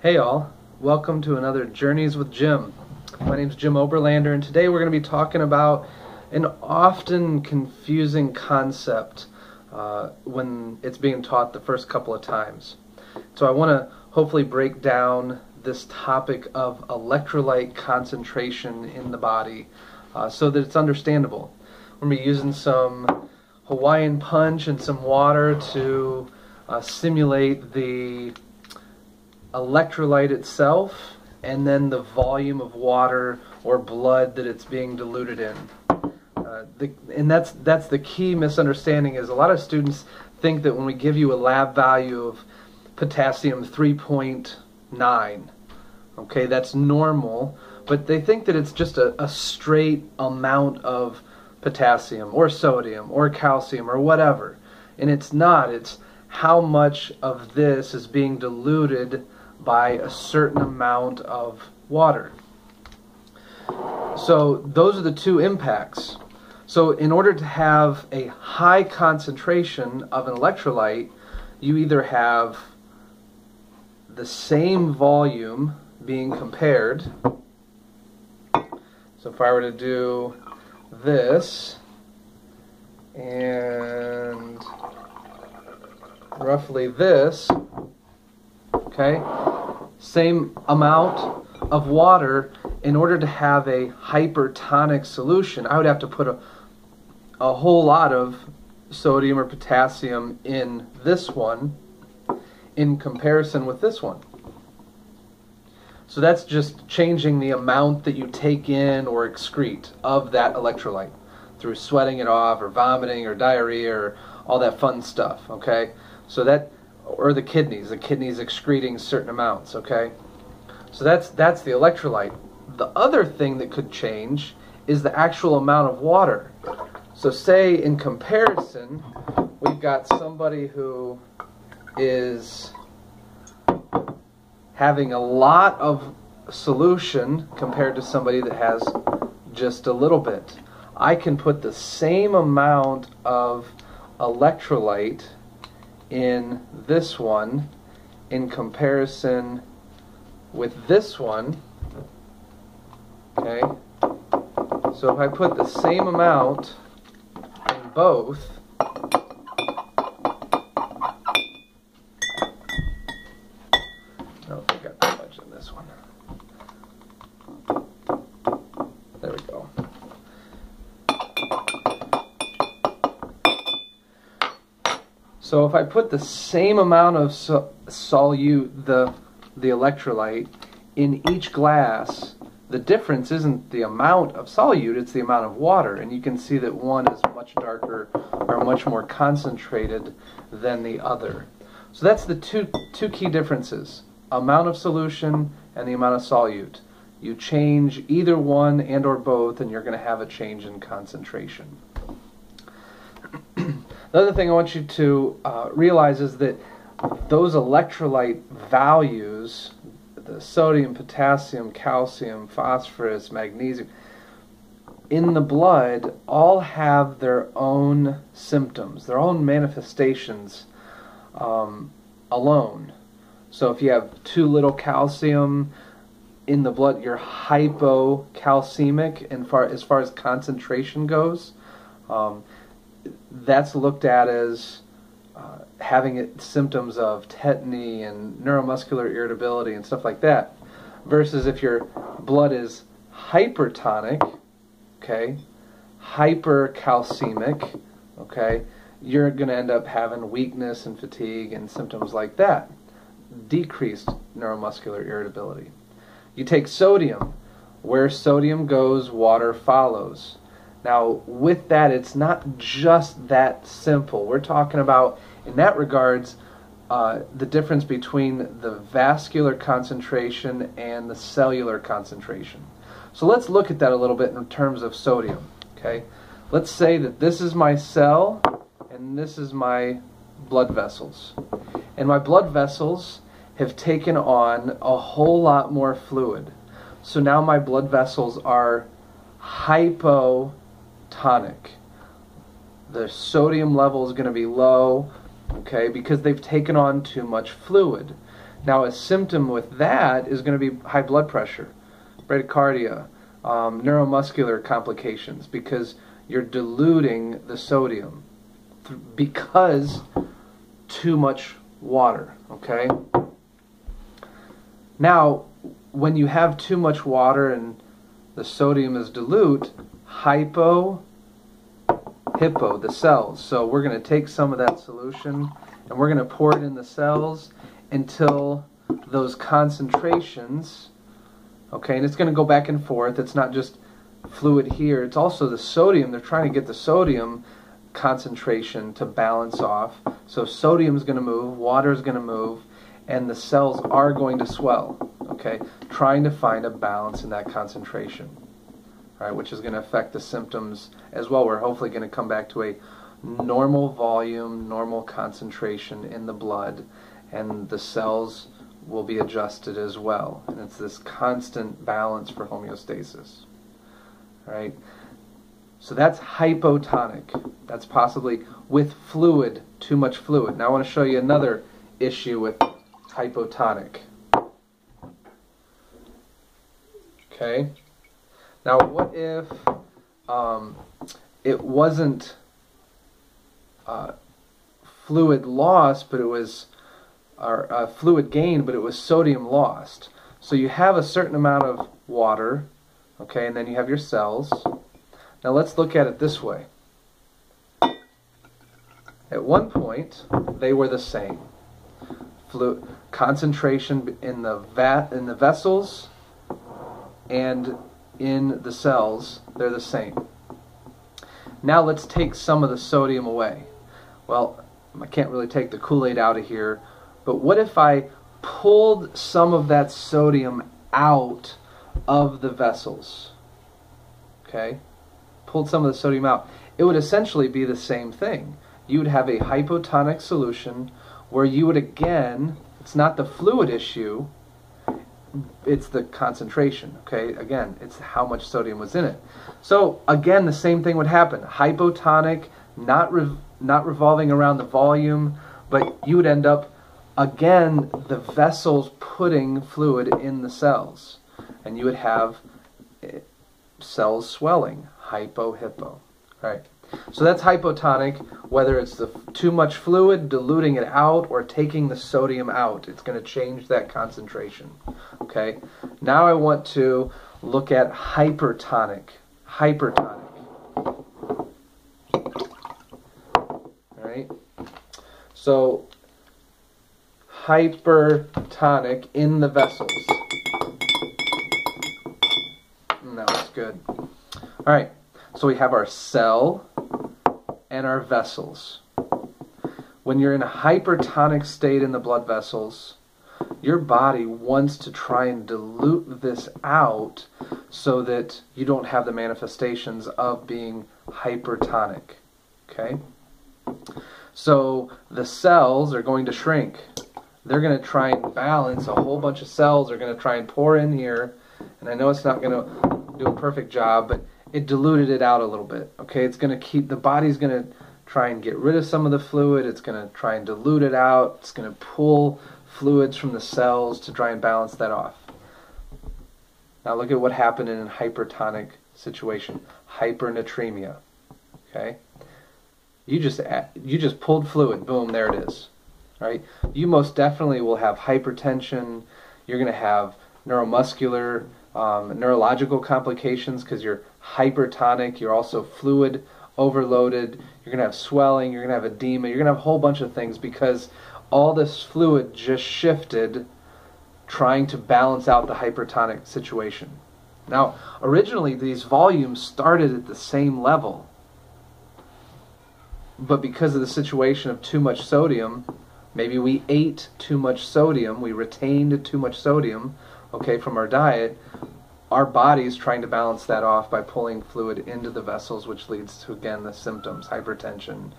Hey all, welcome to another Journeys with Jim. My name's Jim Oberlander, and today we're going to be talking about an often confusing concept uh, when it's being taught the first couple of times. So I want to hopefully break down this topic of electrolyte concentration in the body uh, so that it's understandable. We're going to be using some Hawaiian punch and some water to uh, simulate the electrolyte itself and then the volume of water or blood that it's being diluted in. Uh, the, and that's that's the key misunderstanding is a lot of students think that when we give you a lab value of potassium 3.9, okay, that's normal, but they think that it's just a, a straight amount of potassium or sodium or calcium or whatever. And it's not. It's how much of this is being diluted by a certain amount of water. So those are the two impacts. So in order to have a high concentration of an electrolyte, you either have the same volume being compared. So if I were to do this and roughly this, okay, same amount of water in order to have a hypertonic solution, I would have to put a, a whole lot of sodium or potassium in this one in comparison with this one. So that's just changing the amount that you take in or excrete of that electrolyte through sweating it off or vomiting or diarrhea or all that fun stuff, okay? So that or the kidneys, the kidneys excreting certain amounts, okay? So that's that's the electrolyte. The other thing that could change is the actual amount of water. So say in comparison, we've got somebody who is having a lot of solution compared to somebody that has just a little bit. I can put the same amount of electrolyte in this one in comparison with this one. Okay, so if I put the same amount in both, So if I put the same amount of so- solute, the the electrolyte, in each glass, the difference isn't the amount of solute; it's the amount of water. And you can see that one is much darker or much more concentrated than the other. So that's the two two key differences: amount of solution and the amount of solute. You change either one and or both, and you're going to have a change in concentration. The other thing I want you to uh, realize is that those electrolyte values, the sodium, potassium, calcium, phosphorus, magnesium, in the blood all have their own symptoms, their own manifestations um, alone. So if you have too little calcium in the blood, you're hypocalcemic far, as far as concentration goes. Um, that's looked at as uh, having it, symptoms of tetany and neuromuscular irritability and stuff like that. Versus if your blood is hypertonic, okay, hypercalcemic, okay, you're going to end up having weakness and fatigue and symptoms like that. Decreased neuromuscular irritability. You take sodium. Where sodium goes, water follows. Now, with that, it's not just that simple. We're talking about, in that regards, uh, the difference between the vascular concentration and the cellular concentration. So let's look at that a little bit in terms of sodium. Okay, let's say that this is my cell and this is my blood vessels, and my blood vessels have taken on a whole lot more fluid. So now my blood vessels are hypo tonic. The sodium level is going to be low, okay, because they've taken on too much fluid. Now, a symptom with that is going to be high blood pressure, bradycardia, um, neuromuscular complications, because you're diluting the sodium because too much water, okay? Now, when you have too much water and the sodium is dilute, hypo, hippo, the cells. So we're going to take some of that solution and we're going to pour it in the cells until those concentrations, okay, and it's going to go back and forth. It's not just fluid here, it's also the sodium. They're trying to get the sodium concentration to balance off. So sodium is going to move, water is going to move, and the cells are going to swell. Okay, trying to find a balance in that concentration, right, which is going to affect the symptoms as well. We're hopefully going to come back to a normal volume, normal concentration in the blood, and the cells will be adjusted as well. And it's this constant balance for homeostasis. Right? So that's hypotonic. That's possibly with fluid, too much fluid. Now I want to show you another issue with hypotonic. Okay? Now what if um, it wasn't uh, fluid loss, but it was or uh, fluid gain, but it was sodium lost. So you have a certain amount of water, okay, and then you have your cells. Now let's look at it this way. At one point, they were the same. Flu concentration in the vat in the vessels and in the cells, they're the same. Now let's take some of the sodium away. Well, I can't really take the Kool-Aid out of here, but what if I pulled some of that sodium out of the vessels? Okay? Pulled some of the sodium out. It would essentially be the same thing. You would have a hypotonic solution where you would again, it's not the fluid issue, it's the concentration, okay? Again, it's how much sodium was in it. So, again, the same thing would happen. Hypotonic, not, re- not revolving around the volume, but you would end up, again, the vessels putting fluid in the cells. And you would have eh, cells swelling, hypo-hippo, right? So that's hypotonic, whether it's the too much fluid, diluting it out, or taking the sodium out. It's going to change that concentration. Okay? Now I want to look at hypertonic. Hypertonic. Alright? So, hypertonic in the vessels. No, that's good. Alright, so we have our cell and our vessels. When you're in a hypertonic state in the blood vessels, your body wants to try and dilute this out so that you don't have the manifestations of being hypertonic. Okay? So the cells are going to shrink. They're going to try and balance. A whole bunch of cells are going to try and pour in here. And I know it's not going to do a perfect job, but it diluted it out a little bit. Okay? It's going to keep, the body's going to try and get rid of some of the fluid. It's going to try and dilute it out. It's going to pull fluids from the cells to try and balance that off. Now look at what happened in a hypertonic situation. Hypernatremia. Okay? You just you just pulled fluid, boom, there it is. Right? You most definitely will have hypertension. You're going to have neuromuscular, um, neurological complications because you're hypertonic. You're also fluid overloaded. You're going to have swelling. You're going to have edema. You're going to have a whole bunch of things because all this fluid just shifted trying to balance out the hypertonic situation. Now, originally these volumes started at the same level, but because of the situation of too much sodium, maybe we ate too much sodium, we retained too much sodium, okay, from our diet, our body's trying to balance that off by pulling fluid into the vessels, which leads to, again, the symptoms hypertension,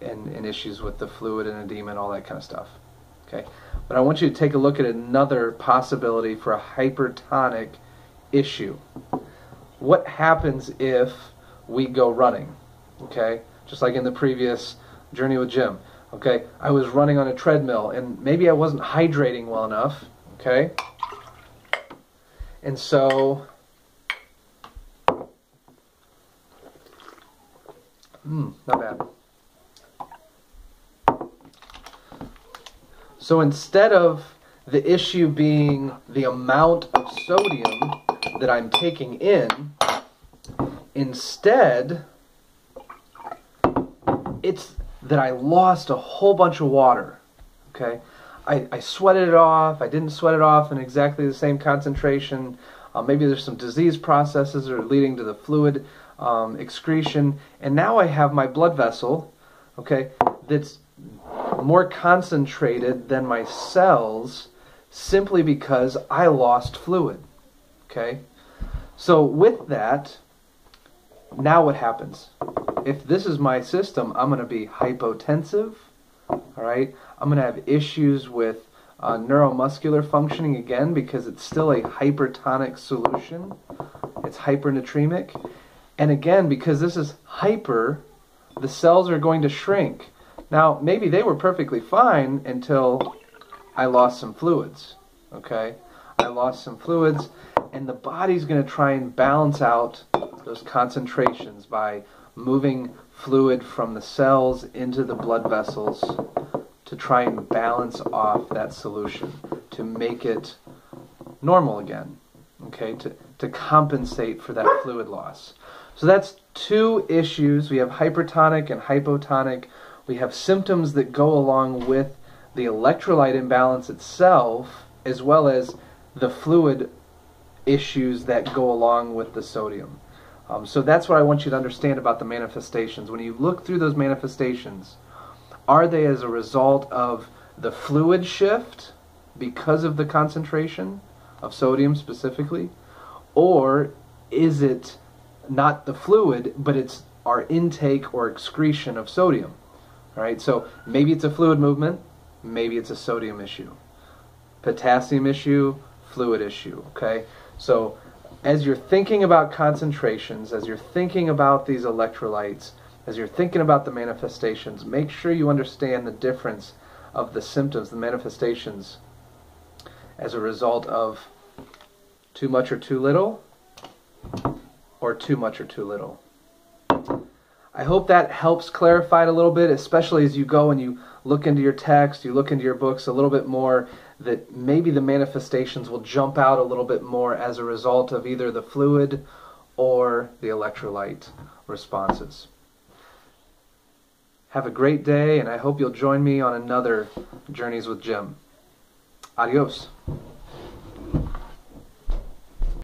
and, and issues with the fluid and edema and all that kind of stuff. Okay, but I want you to take a look at another possibility for a hypertonic issue. What happens if we go running? Okay, just like in the previous journey with Jim. Okay, I was running on a treadmill and maybe I wasn't hydrating well enough. Okay, and so, hmm, not bad. So instead of the issue being the amount of sodium that I'm taking in, instead, it's that I lost a whole bunch of water. Okay? I, I sweated it off. I didn't sweat it off in exactly the same concentration. Uh, maybe there's some disease processes that are leading to the fluid um, excretion. And now I have my blood vessel, okay, that's more concentrated than my cells simply because I lost fluid. Okay? So, with that, now what happens? If this is my system, I'm going to be hypotensive. All right? I'm going to have issues with uh, neuromuscular functioning again because it's still a hypertonic solution. It's hypernatremic. And again, because this is hyper, the cells are going to shrink. Now, maybe they were perfectly fine until I lost some fluids. Okay? I lost some fluids, and the body's going to try and balance out those concentrations by moving fluid from the cells into the blood vessels to try and balance off that solution to make it normal again. Okay? To, to compensate for that fluid loss. So that's two issues. We have hypertonic and hypotonic we have symptoms that go along with the electrolyte imbalance itself, as well as the fluid issues that go along with the sodium. Um, so that's what I want you to understand about the manifestations. When you look through those manifestations, are they as a result of the fluid shift because of the concentration of sodium specifically? Or is it not the fluid, but it's our intake or excretion of sodium? All right, so maybe it's a fluid movement, maybe it's a sodium issue, potassium issue, fluid issue. Okay, so as you're thinking about concentrations, as you're thinking about these electrolytes, as you're thinking about the manifestations, make sure you understand the difference of the symptoms, the manifestations, as a result of too much or too little, or too much or too little. I hope that helps clarify it a little bit, especially as you go and you look into your text, you look into your books a little bit more, that maybe the manifestations will jump out a little bit more as a result of either the fluid or the electrolyte responses. Have a great day, and I hope you'll join me on another Journeys with Jim. Adios.